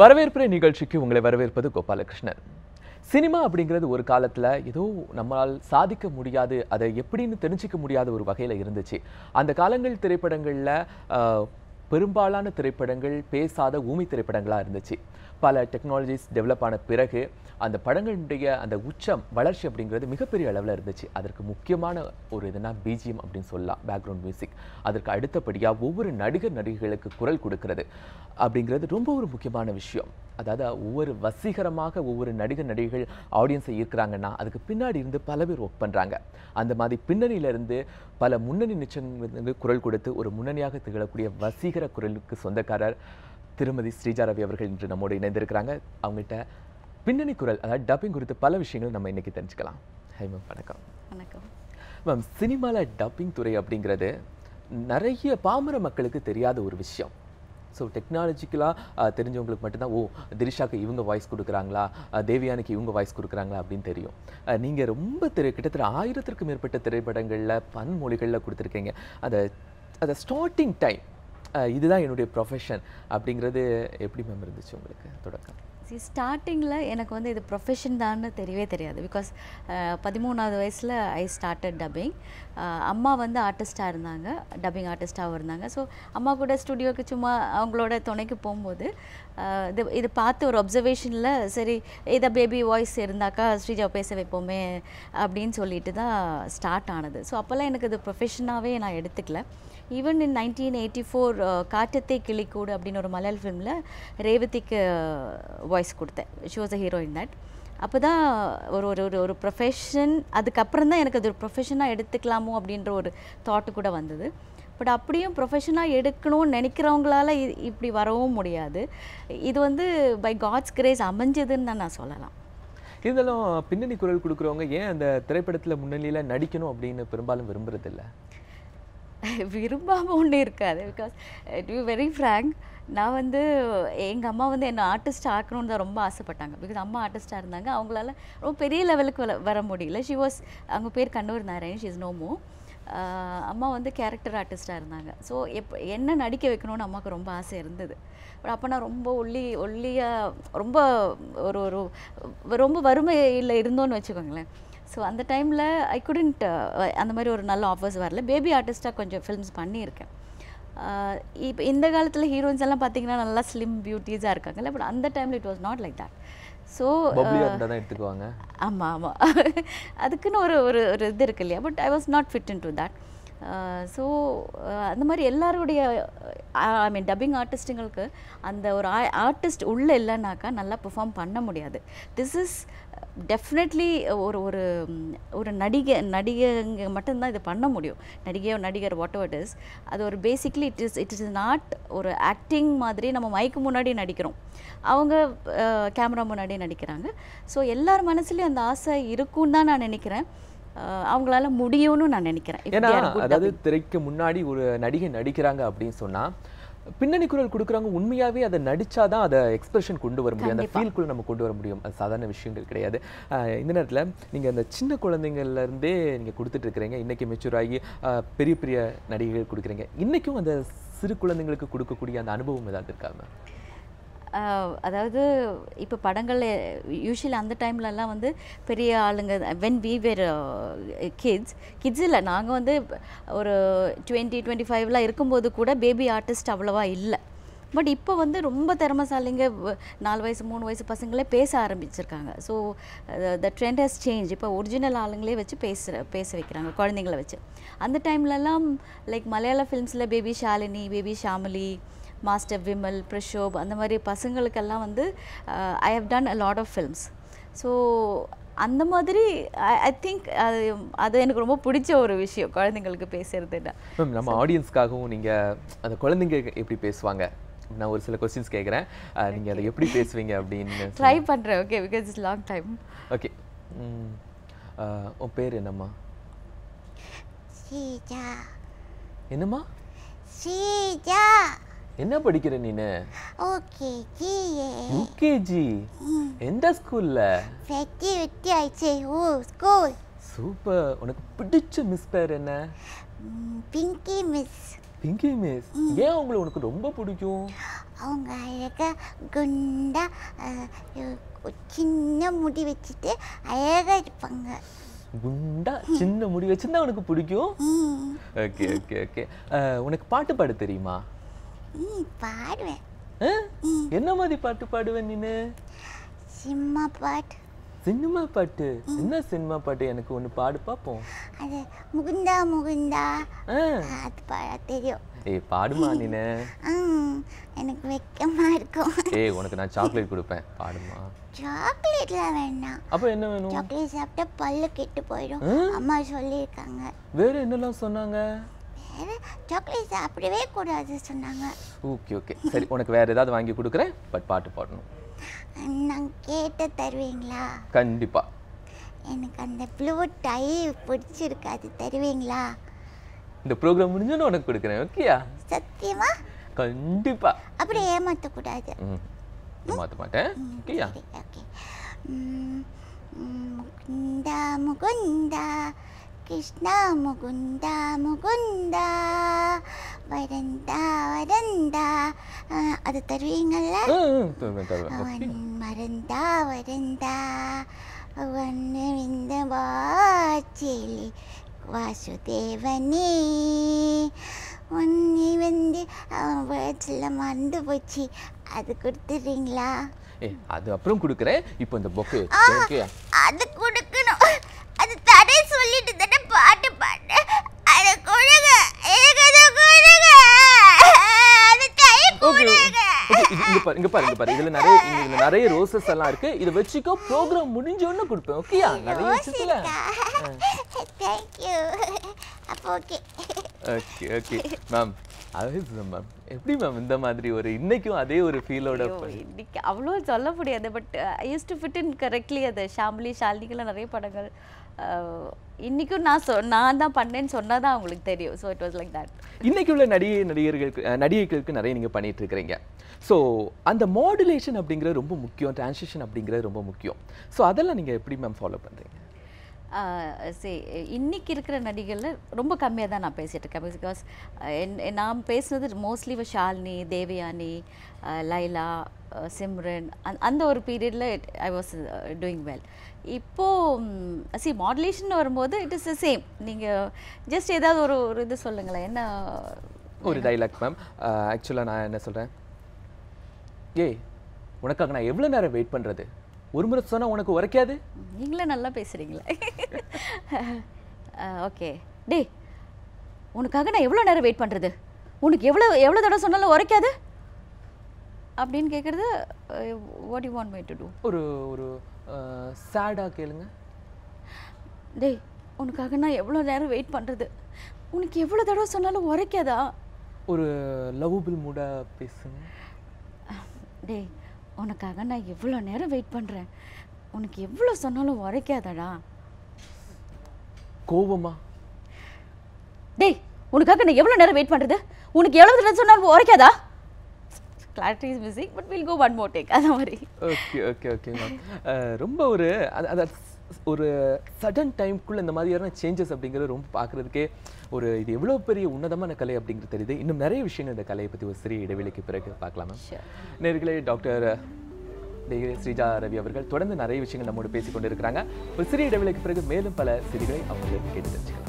வரவேற்புரை நிகழ்ச்சிக்கு உங்களை வரவேற்பது கோபாலகிருஷ்ணன். சினிமா அப்படிங்கிறது ஒரு காலத்துல ஏதோ நம்மளால் சாதிக்க முடியாது அதை எப்படின்னு தெரிஞ்சிக்க முடியாத ஒரு வகையில இருந்துச்சு. அந்த காலங்கள் திரைப்படங்கள்ல பெரும்பாலான திரைப்படங்கள் பேசாத ஊமி திரைப்படங்களா இருந்துச்சு. பல டெக்னாலஜிஸ் டெவலப் ஆன பிறகு அந்த படங்களுடைய அந்த உச்சம் வளர்ச்சி அப்படிங்கிறது மிகப்பெரிய அளவில் இருந்துச்சு. அதற்கு முக்கியமான ஒரு இதுனா பிஜிஎம் அப்படின்னு சொல்லலாம் பேக்ரவுண்ட் மியூசிக் அதற்கு அடுத்தபடியாக ஒவ்வொரு நடிகர் நடிகைகளுக்கு குரல் கொடுக்கிறது அப்படிங்கிறது ரொம்ப ஒரு முக்கியமான விஷயம். அதாவது ஒவ்வொரு வசீகரமாக ஒவ்வொரு நடிகர் நடிகைகள் ஆடியன்ஸை ஈர்க்கிறாங்கன்னா அதுக்கு பின்னாடி இருந்து பல பேர் ஒர்க் பண்ணுறாங்க அந்த மாதிரி பின்னணியிலிருந்து பல முன்னணி நிச்சயங்களுக்கு குரல் கொடுத்து ஒரு முன்னணியாக திகழக்கூடிய வசீகர குரலுக்கு சொந்தக்காரர் திருமதி ஸ்ரீஜா ரவி அவர்கள் இன்று நம்மோடு இணைந்திருக்கிறாங்க. அவங்ககிட்ட பின்னணி குரல் அதாவது டப்பிங் குறித்து பல விஷயங்கள் நம்ம இன்னைக்கு தெரிஞ்சுக்கலாம். ஹை மேம் வணக்கம். வணக்கம். மேம் சினிமாவில் டப்பிங் துறை அப்படிங்கிறது நிறைய பாமர மக்களுக்கு தெரியாத ஒரு விஷயம். ஸோ டெக்னாலஜிக்கலாக தெரிஞ்சவங்களுக்கு மட்டும்தான் ஓ திரிஷாக்கு இவங்க வாய்ஸ் கொடுக்குறாங்களா? தேவயானிக்கு இவங்க வாய்ஸ் கொடுக்குறாங்களா அப்படின்னு தெரியும். நீங்கள் ரொம்ப திரை கிட்டத்தட்ட ஆயிரத்திற்கும் மேற்பட்ட திரைப்படங்களில் பன்மொழிகளில் கொடுத்துருக்கீங்க. அந்த அந்த ஸ்டார்டிங் டைம் இதுதான் என்னுடைய ப்ரொஃபஷன் அப்படிங்கிறது எப்படி மேம் இருந்துச்சு உங்களுக்கு? தொடக்கம். சி ஸ்டார்டிங்கில் எனக்கு வந்து இது ப்ரொஃபஷன் தான்னு தெரியவே தெரியாது. பிகாஸ் பதிமூணாவது வயசில் ஐ ஸ்டார்டட் டப்பிங் அம்மா வந்து ஆர்டிஸ்ட்டாக இருந்தாங்க. டப்பிங் ஆர்டிஸ்ட்டாகவும் இருந்தாங்க. ஸோ அம்மா கூட ஸ்டுடியோக்கு சும்மா அவங்களோட துணைக்கு போகும்போது இது இது பார்த்து ஒரு அப்சர்வேஷனில் சரி இதை பேபி வாய்ஸ் இருந்தாக்கா ஸ்ரீஜா பேச வைப்போமே அப்படின்னு சொல்லிட்டு தான் ஸ்டார்ட் ஆனது. ஸோ அப்போல்லாம் எனக்கு இது ப்ரொஃபஷனாகவே நான் எடுத்துக்கல. Even in nineteen eighty four காட்டத்தை கிளிக்கூடு அப்படின்னு ஒரு மலையாள ஃபிலிமில் ரேவதிக்கு வாய்ஸ் கொடுத்தேன். She was a heroine that அப்போ தான் ஒரு ஒரு ஒரு ஒரு ப்ரொஃபஷன் அதுக்கப்புறம் தான் எனக்கு அது ஒரு ப்ரொஃபஷனாக எடுத்துக்கலாமோ அப்படின்ற ஒரு தாட்டு கூட வந்தது. பட் அப்படியும் ப்ரொஃபஷனாக எடுக்கணும்னு நினைக்கிறவங்களால இப்படி வரவும் முடியாது. இது வந்து பை காட்ஸ் கிரேஸ் அமைஞ்சதுன்னு தான் நான் சொல்லலாம். இருந்தாலும் பின்னணி குரல் கொடுக்குறவங்க ஏன் அந்த திரைப்படத்தில் முன்னணியில் நடிக்கணும் அப்படின்னு பெரும்பாலும் விரும்புறதில்ல விரும்பாமல் ஒன்றும் இருக்காது. பிகாஸ் டு வெரி ஃப்ரேங்க் நான் வந்து எங்கள் அம்மா வந்து என்னை ஆர்டிஸ்ட் ஆக்கணும்னு தான் ரொம்ப ஆசைப்பட்டாங்க. பிகாஸ் அம்மா ஆர்டிஸ்ட்டாக இருந்தாங்க. அவங்களால ரொம்ப பெரிய லெவலுக்கு வர வர முடியல. ஷி வாஸ் அவங்க பேர் கண்ணூர் நாராயண். ஷி இஸ் நோமோ அம்மா வந்து கேரக்டர் ஆர்டிஸ்ட்டாக இருந்தாங்க. ஸோ எப்போ என்ன நடிக்க வைக்கணும்னு அம்மாவுக்கு ரொம்ப ஆசை இருந்தது. பட் அப்போ நான் ரொம்ப ஒல்லி ஒல்லியாக ரொம்ப ஒரு ஒரு ரொம்ப வறுமையில் இருந்தோன்னு வச்சுக்கோங்களேன். ஸோ அந்த டைமில் ஐ குடண்ட் அந்த மாதிரி ஒரு நல்ல ஆஃபர்ஸ் வரல. பேபி ஆர்டிஸ்ட்டாக கொஞ்சம் ஃபிலிம்ஸ் பண்ணியிருக்கேன். இப்போ இந்த காலத்தில் ஹீரோயின்ஸ் எல்லாம் பார்த்தீங்கன்னா நல்லா ஸ்லிம் பியூட்டிஸாக இருக்காங்கல்ல பட் அந்த டைமில் it was not like that so எடுத்துக்குவாங்க. ஆமாம் ஆமாம் அதுக்குன்னு ஒரு ஒரு ஒரு இது இருக்கு இல்லையா? But I was not fit in to that so அந்த மாதிரி எல்லாருடைய ஐ மீன் டப்பிங் ஆர்டிஸ்ட்டுங்களுக்கு அந்த ஒரு ஆர்டிஸ்ட் உள்ளே இல்லைனாக்கா நல்லா பெர்ஃபார்ம் பண்ண முடியாது. திஸ் இஸ் டெஃபினெட்லி ஒரு ஒரு ஒரு நடிகை நடிகைங்க மட்டும்தான் இது பண்ண முடியும். நடிகையோ நடிகர் வாட் எவர் இஸ் அது ஒரு basically it is it is not ஒரு ஆக்டிங் மாதிரி நம்ம மைக்கு முன்னாடி நடிக்கிறோம். அவங்க கேமரா முன்னாடி நடிக்கிறாங்க. ஸோ எல்லார் மனசுலேயும் அந்த ஆசை இருக்கும்னு தான் நான் நினைக்கிறேன். அவங்களால முடியும்னு நான் நினைக்கிறேன். ஏன்னா அதாவது திரைக்கு முன்னாடி ஒரு நடிகை நடிக்கிறாங்க அப்படின்னு சொன்னா பின்னணி குரல் கொடுக்குறவங்க உண்மையாவே அதை நடிச்சாதான் அதை எக்ஸ்பிரஷன் கொண்டு வர முடியும். அந்த ஃபீல்குள்ள நம்ம கொண்டு வர முடியும். அது சாதாரண விஷயங்கள் கிடையாது. இந்த நேரத்துல நீங்க அந்த சின்ன குழந்தைங்கள்ல இருந்தே நீங்க கொடுத்துட்டு இருக்கிறீங்க. இன்னைக்கு மெச்சூர் ஆகி பெரிய பெரிய நடிகைகள் கொடுக்குறீங்க. இன்னைக்கும் அந்த சிறு குழந்தைங்களுக்கு கொடுக்கக்கூடிய அந்த அனுபவம் ஏதாவது இருக்காங்க அதாவது இப்போ படங்களில் யூஸ்வலி அந்த டைம்லலாம் வந்து பெரிய ஆளுங்க when we were kids kids இல்லை நாங்கள் வந்து ஒரு டுவெண்ட்டி டுவெண்ட்டி ஃபைவ்லாம் இருக்கும்போது கூட பேபி ஆர்டிஸ்ட் அவ்வளோவா இல்லை. பட் இப்போ வந்து ரொம்ப திறமசாலிங்க வ- நாலு வயசு மூணு வயசு பசங்களே பேச ஆரம்பிச்சிருக்காங்க. So the trend has change இப்போ ஒரிஜினல் ஆளுங்களே வச்சு பேசுகிற பேச வைக்கிறாங்க குழந்தைங்கள வச்சு. அந்த டைம்லலாம் லைக் மலையாள ஃபிலிம்ஸில் baby Shalini baby Shamili master Vimal Prashob அந்த மாதிரி பசங்களுக்கெல்லாம் வந்து I have done a lot of films so அந்த மாதிரி ஐ திங்க் அது அது எனக்கு ரொம்ப பிடிச்ச ஒரு விஷயம் குழந்தைங்களுக்கு பேசுறதுன்னா. மேம் நம்ம ஆடியன்ஸ்க்காகவும் நீங்கள் அந்த குழந்தைங்க எப்படி பேசுவாங்க? நான் ஒரு சில கொஸ்டின்ஸ் கேட்குறேன் uh, நீங்கள் அதை எப்படி பேசுவீங்க அப்படின்னு ட்ரை பண்ணுறேன் okay because it's long time okay உன் பேர் என்னம்மா? என்னம்மா? சீஜா என்ன படிக்கிற நீனு? ஓகே ஜி ஓகேஜி யூகேஜி எந்த ஸ்கூல்ல வெட்டி வெட்டி ஆயிச்சே ஓ ஸ்கூல் சூப்பர் உனக்கு பிடிச்ச மிஸ் பேர் என்ன? பிங்கி மிஸ் பிங்கி மிஸ் ஏன் அவங்கள உனக்கு ரொம்ப பிடிக்கும்? அவங்க அழகா குண்டா சின்ன முடி வச்சுட்டு அழகா இருப்பாங்க. குண்டா சின்ன முடி வச்சிருந்தா உனக்கு பிடிக்கும்? ஓகே ஓகே ஓகே உனக்கு பாட்டு பாட தெரியுமா? பாடுவேன்? என்ன மாதிரி பாட்டு பாடுவேன் நீனு? சிம்மா பாட்டு. சினிமா பாட்டு? என்ன சினிமா பாட்டு? எனக்கு ஒன்று பாடு பார்ப்போம் அது முகுந்தா முகுந்தா. அது பாட தெரியும். ஏய் பாடுமா நீனு? எனக்கு வெக்கமா இருக்கும். ஏய் உனக்கு நான் சாக்லேட் கொடுப்பேன். பாடுமா. சாக்லேட்லாம் வேண்டாம் அப்போ என்ன வேணும்? சாக்லேட் சாப்பிட்டா பல்லு கெட்டு போயிடும். அம்மா சொல்லியிருக்காங்க. வேற என்னெல்லாம் சொன்னாங்க? சாக்லேட் சாப்பிடவே கூடாது சொன்னாங்க. ஓகே ஓகே சரி உனக்கு வேற ஏதாவது வாங்கி கொடுக்குறேன்? பட் பாட்டு பாடணும். நான் கேட்ட தருவீங்களா? கண்டிப்பா. எனக்கு அந்த ப்ளூ டை பிடிச்சிருக்கு அது தருவீங்களா? இந்த ப்ரோக்ராம் முடிஞ்சோன்னு உனக்கு கொடுக்குறேன் ஓகேயா சத்தியமா? கண்டிப்பா. அப்படி ஏமாற்றக்கூடாது ம். மாற்ற மாட்டேன் ஓகேயா ஓகே முகுந்தா முகுந்தா. கிருஷ்ணா முகுந்தா முகுந்தா வரந்தா வரந்தா. அது தருவீங்கள்ல அவன் மறந்தா வரந்தா. அவன் இந்த வாச்சிலி வாசுதேவனே உன்னை வந்து அவன் வேர்ட்ஸில் மறந்து போச்சு. அது கொடுத்துட்றீங்களா? ஏ அது அப்புறம் கொடுக்குறேன். இப்போ இந்த பொக்கே அது கொடுக்கணும் அது தடை சொல்லிட்டு தானே பாட்டு பாட்டு அதை கொடுங்க எனக்கு அதை கொடுங்க அது டைம் ஓகே கொடுங்க ஓகே இங்க பாரு இங்க பாரு இங்க பாரு. இதுல நிறைய இதுல நிறைய ரோசஸ் எல்லாம் இருக்கு. இதை வச்சுக்கோ ப்ரோக்ராம் முடிஞ்ச உடனே கொடுப்பேன் ஓகேயா நிறைய வச்சுக்கல தேங்க்யூ அப்போ ஓகே ஓகே ஓகே மேம் அதான் மேம் எப்படி மேம் இந்த மாதிரி ஒரு இன்னைக்கும் அதே ஒரு ஃபீலோட இன்னைக்கு அவ்வளோ சொல்ல முடியாது but I use to fit in correctly அது. ஷாம்லி ஷாலினிக்கெல்லாம் நிறைய படங்கள். அஹ், இன்னைக்கும் நான் சொ நான் தான் பண்ணேன்னு சொன்னா தான் அவங்களுக்கு தெரியும். So it was like that இன்னைக்கு உள்ள நடிகை நடிகர்களுக்கு நடிகைகளுக்கு நிறைய நீங்க பண்ணிட்டு இருக்கிறீங்க. ஸோ அந்த மாடுலேஷன் அப்படிங்கிறது ரொம்ப முக்கியம் டிரான்சிஷன் அப்படிங்கிறது ரொம்ப முக்கியம். ஸோ அதெல்லாம் நீங்க எப்படி மேம் ஃபாலோ பண்றீங்க? சரி இன்னைக்கு இருக்கிற நடிகரில் ரொம்ப கம்மியாக தான் நான் பேசிகிட்டு இருக்கேன். பிகாஸ் நான் பேசுனது மோஸ்ட்லி ஷாலினி தேவயானி லைலா சிம்ரன் அந் அந்த ஒரு பீரியடில் ஐ வாஸ் டூயிங் வெல் இப்போது சி மாடுலேஷன் வரும்போது இட் இஸ் த சேம் நீங்கள் ஜஸ்ட் ஏதாவது ஒரு ஒரு இது சொல்லுங்களேன். என்ன ஒரு டைலாக் மேம் ஆக்சுவலாக நான் என்ன சொல்கிறேன் ஏய் உனக்காக நான் எவ்வளோ நேரம் வெயிட் பண்ணுறது ஒரு முறை சொன்னா உனக்கு உரைக்காது? நீங்களே நல்லா பேசுகிறீங்களே ஓகே. டேய் உனக்காக நான் எவ்வளோ நேரம் வெயிட் பண்ணுறது உனக்கு எவ்வளோ எவ்வளோ தடவை சொன்னாலும் உரைக்காது? அப்படின்னு கேட்குறது what you want my to do ஒரு ஒரு சேடாக கேளுங்க. டேய் உனக்காக நான் எவ்வளோ நேரம் வெயிட் பண்ணுறது உனக்கு எவ்வளோ தடவை சொன்னாலும் உரைக்காதா? ஒரு லவ்வபிள் மூடாக பேசுங்க. டேய் உனக்காக நான் எவ்வளோ நேரம் வெயிட் பண்ணுறேன் உனக்கு எவ்வளோ சொன்னாலும் உரைக்காதடா. கோவமா? டேய் உனக்காக நான் எவ்வளோ நேரம் வெயிட் பண்ணுறது உனக்கு எவ்வளோ தடவை சொன்னாலும் உரைக்காதா? Clarity is missing but will go one more take அந்த மாதிரி. ஓகே ஓகே ஓகே ரொம்ப ஒரு அது ஒரு சடன் டைம்குள்ள இந்த மாதிரியான சேஞ்சஸ் அப்படிங்கிறது ரொம்ப பார்க்குறதுக்கே ஒரு இது எவ்வளோ பெரிய உன்னதமான கலை அப்படிங்கிறது தெரியுது. இன்னும் நிறைய விஷயங்கள் இந்த கலையை பற்றி ஒரு சிறிய இடைவெளிக்கு பிறகு பார்க்கலாம். நேர்களே டாக்டர் டிகிரி ஸ்ரீஜா ரவி அவர்கள் தொடர்ந்து நிறைய விஷயங்கள் நம்மோடு பேசிக் கொண்டிருக்கிறாங்க ஒரு சிறிய இடைவெளிக்கு பிறகு மேலும் பல செய்திகளை அவங்க கேட்டு தெரிஞ்சுக்கலாம்.